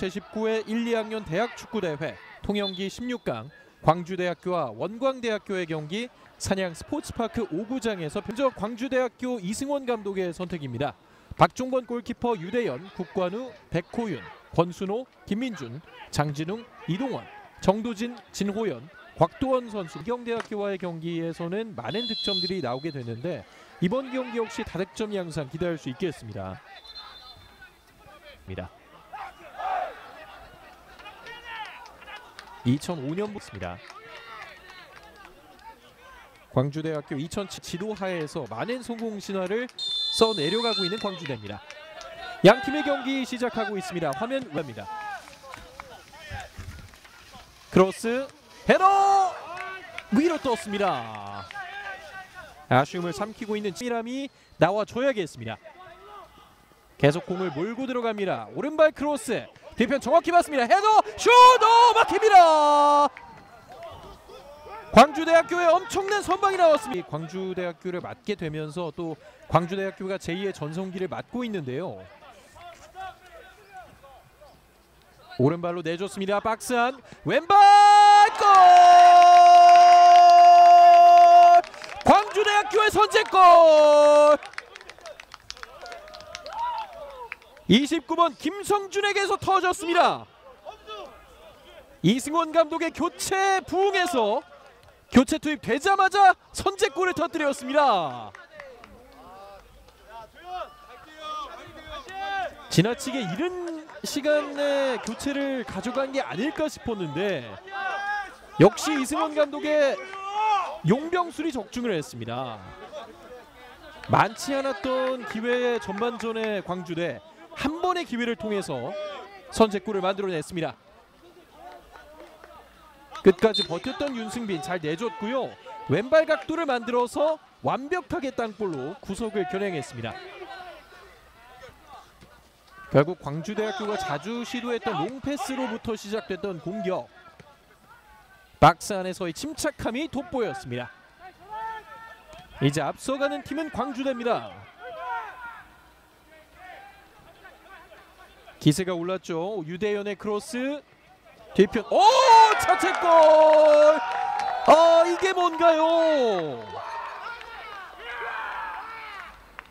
제19회 1, 2학년 대학 축구대회 통영기 16강 광주대학교와 원광대학교의 경기 산양 스포츠파크 5구장에서 먼저 광주대학교 이승원 감독의 선택입니다. 박종범 골키퍼 유대연, 국관우, 백호윤, 권순호, 김민준, 장진웅, 이동원, 정도진, 진호연, 곽도원 선수 경대학교와의 경기에서는 많은 득점들이 나오게 됐는데 이번 경기 역시 다득점 양상 기대할 수 있겠습니다. 입니다. 2005년부터입니다. 광주대학교 2007 지도하에서 많은 성공 신화를 써 내려가고 있는 광주대입니다. 양 팀의 경기 시작하고 있습니다. 화면 외입니다. 크로스 헤더 위로 떴습니다. 아쉬움을 삼키고 있는 치람이 나와줘야겠습니다. 계속 공을 몰고 들어갑니다. 오른발 크로스 뒤편 정확히 맞습니다. 헤더 슛 어, 막힙니다. 광주대학교의 엄청난 선방이 나왔습니다. 광주대학교를 맡게 되면서 또 광주대학교가 제2의 전성기를 맞고 있는데요. 오른발로 내줬습니다. 박스 안 왼발 골! 광주대학교의 선제골! 29번 김성준에게서 터졌습니다. 이승원 감독의 교체 부응에서 교체 투입되자마자 선제골을 터뜨렸습니다. 지나치게 이른 시간에 교체를 가져간 게 아닐까 싶었는데 역시 이승원 감독의 용병술이 적중을 했습니다. 많지 않았던 기회의 전반전의 광주대 한 번의 기회를 통해서 선제골을 만들어냈습니다. 끝까지 버텼던 윤승빈 잘 내줬고요. 왼발 각도를 만들어서 완벽하게 땅볼로 구석을 겨냥했습니다. 결국 광주대학교가 자주 시도했던 롱패스로부터 시작됐던 공격. 박스 안에서의 침착함이 돋보였습니다. 이제 앞서가는 팀은 광주대입니다. 기세가 올랐죠. 유대현의 크로스. 뒤편. 오! 자책골! 아 이게 뭔가요?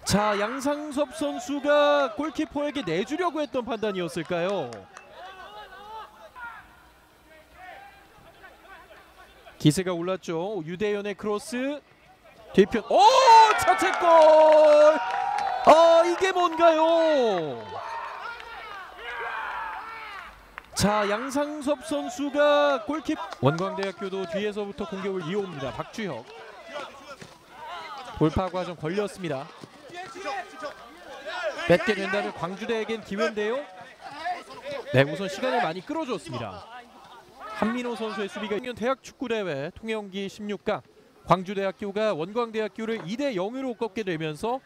자 양상섭 선수가 골키퍼에게 내주려고 했던 판단이었을까요? 기세가 올랐죠. 유대현의 크로스. 뒤편. 오! 자책골! 아 이게 뭔가요 자 양상섭 선수가 골킵 원광대학교도 뒤에서부터 공격을 이어옵니다. 박주혁. 돌파 과정 걸렸습니다. 뺏게 된다면 광주대에겐 기회인데요. 네 우선 시간을 많이 끌어줬습니다. 한민호 선수의 수비가 대학 축구대회 통영기 16강. 광주대학교가 원광대학교를 2대 0으로 꺾게 되면서